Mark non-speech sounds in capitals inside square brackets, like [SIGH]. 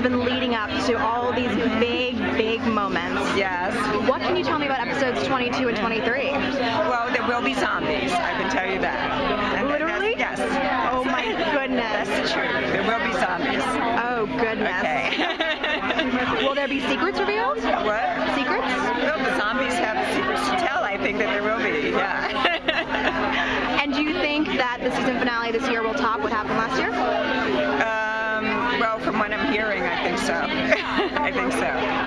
season's been leading up to all these big, big moments. Yes. What can you tell me about episodes 22 and 23? Well, there will be zombies. I can tell you that. And Literally? Yes. Oh my goodness. That's truth. There will be zombies. Oh goodness. Okay. [LAUGHS] Will there be secrets revealed? what? Secrets? Well, the zombies have secrets to tell. I think that there will be. Yeah. And do you think that the season finale this year will top what happened from what I'm hearing, I think so. [LAUGHS] I think so.